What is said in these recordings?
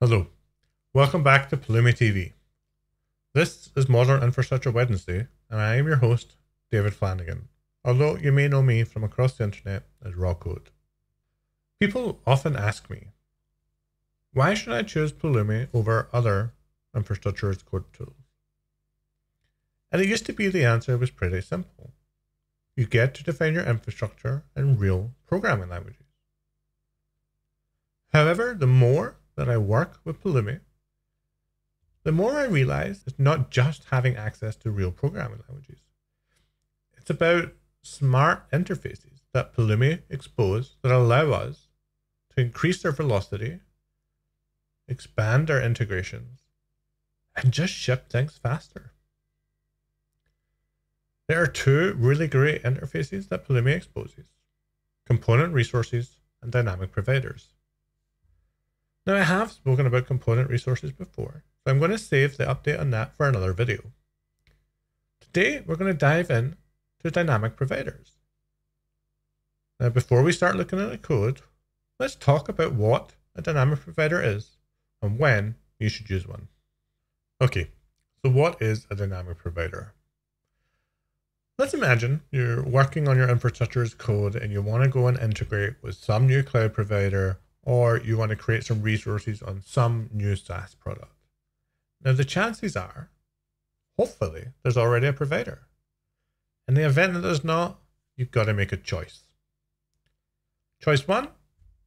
Hello, welcome back to Pulumi TV. This is Modern Infrastructure Wednesday, and I am your host, David Flanagan, although you may know me from across the internet as Rawkode. People often ask me, why should I choose Pulumi over other infrastructure as code tools? And it used to be the answer was pretty simple. You get to define your infrastructure in real programming languages. However, the more that I work with Pulumi, the more I realize it's not just having access to real programming languages. It's about smart interfaces that Pulumi expose that allow us to increase their velocity, expand our integrations, and just ship things faster. There are two really great interfaces that Pulumi exposes component resources and dynamic providers. Now, I have spoken about component resources before, so I'm going to save the update on that for another video. Today, we're going to dive in to dynamic providers. Now, before we start looking at the code, let's talk about what a dynamic provider is and when you should use one. Okay, so what is a dynamic provider? Let's imagine you're working on your infrastructure as code and you want to go and integrate with some new cloud provider or you want to create some resources on some new SaaS product. Now, the chances are, hopefully, there's already a provider. In the event that there's not, you've got to make a choice. Choice one,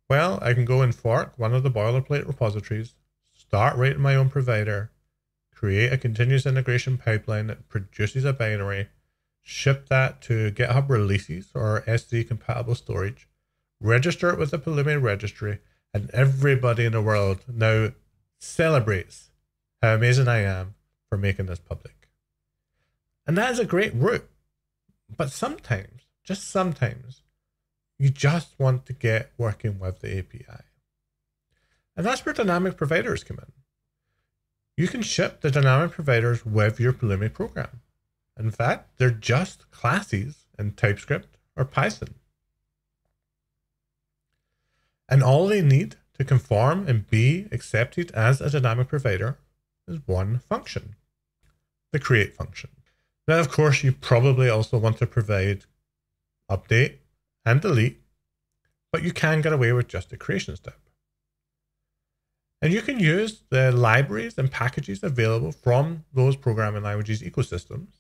well, I can go and fork one of the boilerplate repositories, start writing my own provider, create a continuous integration pipeline that produces a binary, ship that to GitHub releases or S3 compatible storage, register it with the Pulumi registry, and everybody in the world now celebrates how amazing I am for making this public. And that is a great route. But sometimes, just sometimes, you just want to get working with the API. And that's where dynamic providers come in. You can ship the dynamic providers with your Pulumi program. In fact, they're just classes in TypeScript or Python. And all they need to conform and be accepted as a dynamic provider is one function, the create function. Now, of course, you probably also want to provide update and delete, but you can get away with just the creation step. And you can use the libraries and packages available from those programming languages ecosystems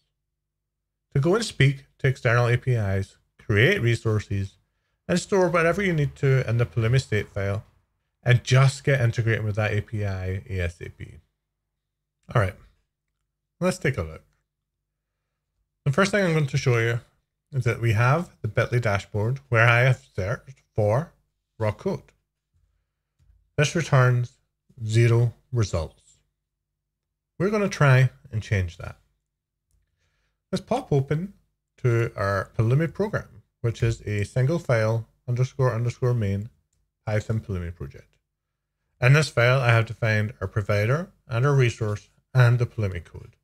to go and speak to external APIs, create resources, and store whatever you need to in the Pulumi state file and just get integrated with that API ASAP. All right, let's take a look. The first thing I'm going to show you is that we have the Bitly dashboard where I have searched for Rawkode. This returns zero results. We're going to try and change that. Let's pop open to our Pulumi program which is a single file underscore underscore main Python Pulumi project. In this file, I have defined our provider and our resource and the Pulumi code,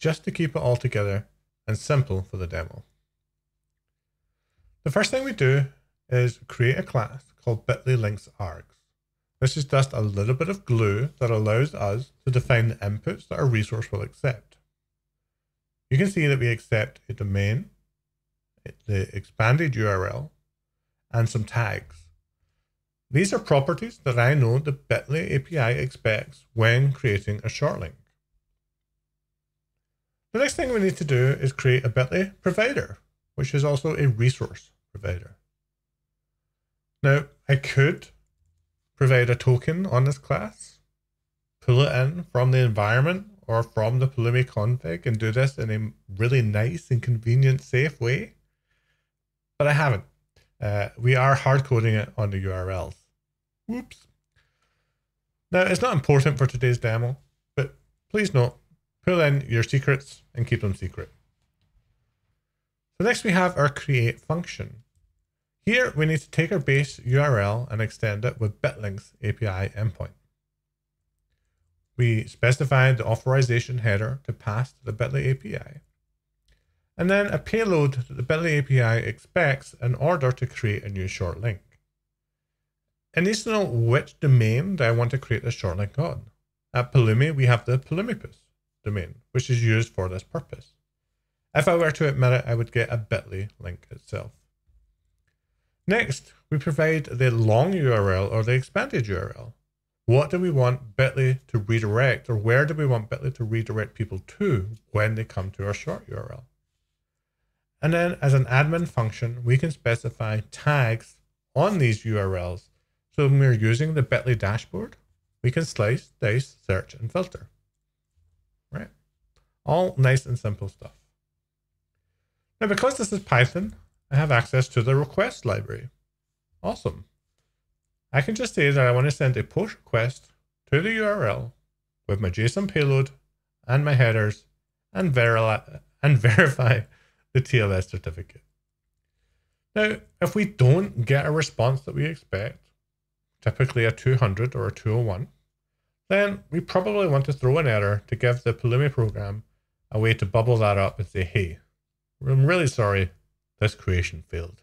just to keep it all together and simple for the demo. The first thing we do is create a class called bitly links args. This is just a little bit of glue that allows us to define the inputs that our resource will accept. You can see that we accept a domain, the expanded URL, and some tags. These are properties that I know the Bitly API expects when creating a short link. The next thing we need to do is create a Bitly provider, which is also a resource provider. Now, I could provide a token on this class, pull it in from the environment or from the Pulumi config and do this in a really nice and convenient, safe way but I haven't. Uh, we are hard coding it on the URLs. Whoops. Now, it's not important for today's demo, but please note, pull in your secrets and keep them secret. So next we have our create function. Here we need to take our base URL and extend it with Bitlinks API endpoint. We specify the authorization header to pass to the Bitly API and then a payload that the Bitly API expects in order to create a new short link. it needs to know which domain that I want to create this short link on. At Pulumi, we have the Pulumipus domain, which is used for this purpose. If I were to admit it, I would get a bit.ly link itself. Next, we provide the long URL or the expanded URL. What do we want bit.ly to redirect or where do we want bit.ly to redirect people to when they come to our short URL? And then as an admin function, we can specify tags on these URLs. So when we're using the bit.ly dashboard, we can slice, dice, search, and filter. Right? All nice and simple stuff. Now, because this is Python, I have access to the request library. Awesome. I can just say that I want to send a push request to the URL with my JSON payload and my headers and, verify, and verify the TLS certificate. Now, if we don't get a response that we expect, typically a 200 or a 201, then we probably want to throw an error to give the Pulumi program a way to bubble that up and say, hey, I'm really sorry, this creation failed.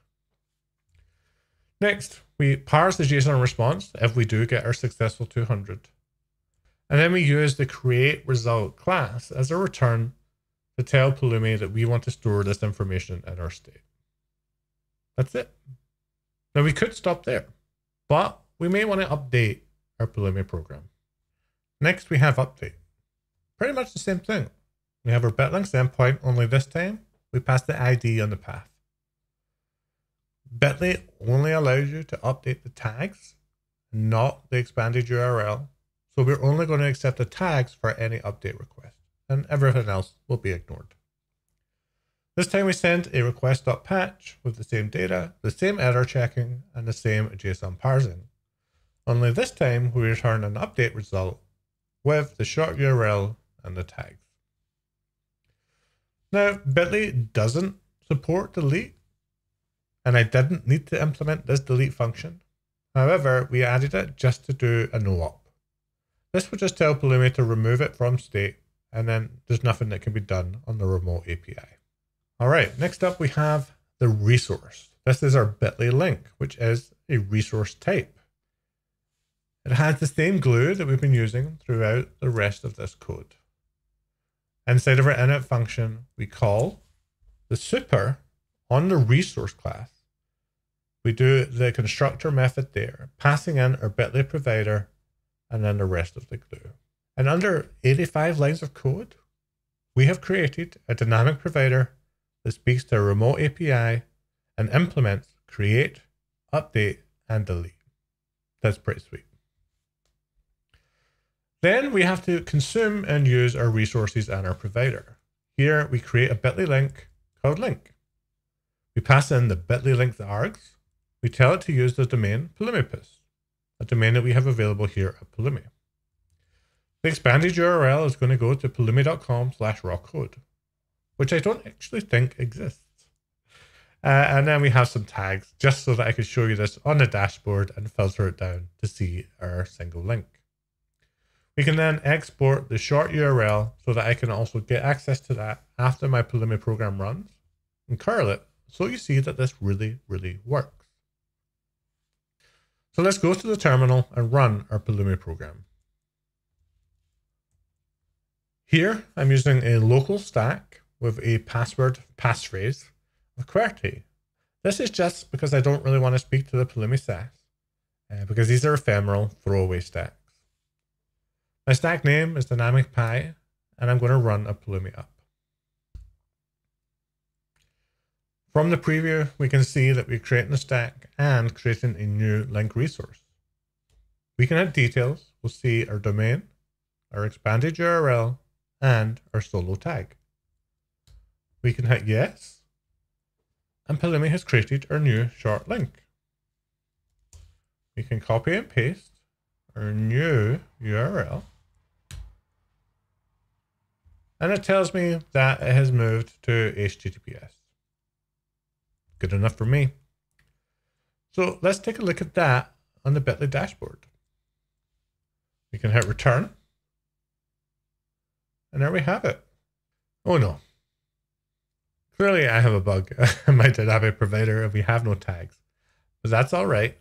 Next, we parse the JSON response if we do get our successful 200. And then we use the create result class as a return to tell Pulumi that we want to store this information in our state. That's it. Now we could stop there, but we may want to update our Pulumi program. Next, we have update. Pretty much the same thing. We have our bitlinks endpoint, only this time we pass the ID on the path. Bitly only allows you to update the tags, not the expanded URL. So we're only going to accept the tags for any update request, and everything else will be ignored. This time we send a request.patch with the same data, the same error checking, and the same JSON parsing. Only this time we return an update result with the short URL and the tags. Now, Bitly doesn't support delete, and I didn't need to implement this delete function. However, we added it just to do a no-op. This would just tell Pulumi to remove it from state, and then there's nothing that can be done on the remote API. All right, next up we have the resource. This is our bit.ly link, which is a resource type. It has the same glue that we've been using throughout the rest of this code. Inside of our init function, we call the super on the resource class. We do the constructor method there, passing in our bit.ly provider and then the rest of the glue. And under 85 lines of code, we have created a dynamic provider that speaks to a remote API and implements create, update, and delete. That's pretty sweet. Then we have to consume and use our resources and our provider. Here we create a bit.ly link called link. We pass in the bit.ly link the args. We tell it to use the domain Pulumipus, a domain that we have available here at Pulumi. The expanded URL is going to go to pulumi.com slash code, which I don't actually think exists. Uh, and then we have some tags just so that I can show you this on the dashboard and filter it down to see our single link. We can then export the short URL so that I can also get access to that after my Pulumi program runs and curl it so you see that this really, really works. So let's go to the terminal and run our Pulumi program. Here, I'm using a local stack with a password passphrase of QWERTY. This is just because I don't really want to speak to the Pulumi SaaS, uh, because these are ephemeral throwaway stacks. My stack name is dynamic pi, and I'm going to run a Pulumi up. From the preview, we can see that we're creating a stack and creating a new link resource. We can add details. We'll see our domain, our expanded URL, and our solo tag. We can hit yes, and Pulumi has created our new short link. We can copy and paste our new URL and it tells me that it has moved to HTTPS. Good enough for me. So let's take a look at that on the Bitly dashboard. We can hit return. And there we have it. Oh no. Clearly I have a bug in my dynamic provider and we have no tags. But that's all right.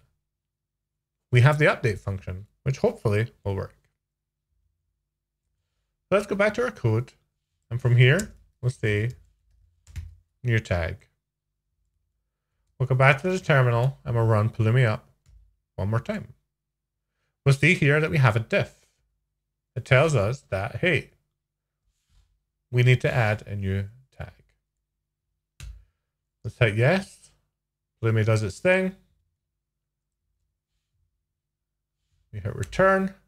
we have the update function, which hopefully will work. Let's go back to our code. And from here, we'll say new tag. We'll go back to the terminal and we'll run Pulumi up one more time. We'll see here that we have a diff. It tells us that, hey, we need to add a new tag. Let's hit yes. Pulumi does its thing. We hit return.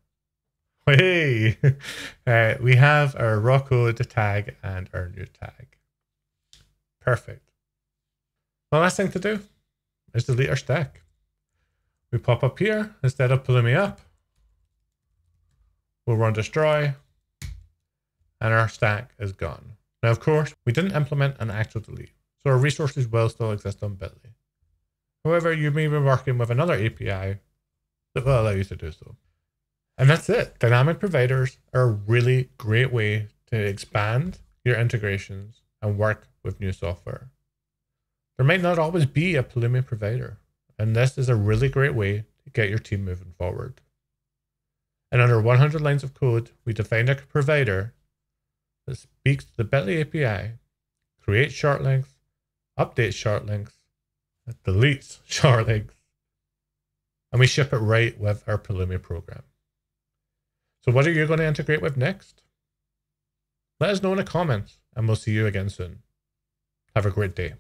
Hey, uh, we have our raw code tag and our new tag. Perfect. The last thing to do is delete our stack. We pop up here instead of Pulumi up. We'll run destroy and our stack is gone. Now, of course, we didn't implement an actual delete, so our resources will still exist on Bitly. However, you may be working with another API that will allow you to do so. And that's it. Dynamic providers are a really great way to expand your integrations and work with new software. There might not always be a Pulumi provider, and this is a really great way to get your team moving forward. And under 100 lines of code, we define a provider that speaks to the Bitly API, creates short links, updates short links, deletes short links, and we ship it right with our Pulumi program. So what are you going to integrate with next? Let us know in the comments, and we'll see you again soon. Have a great day.